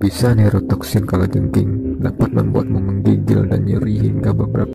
Bisa neurotoksin kalau jengking, dapat membuatmu menggigil dan nyeri hingga beberapa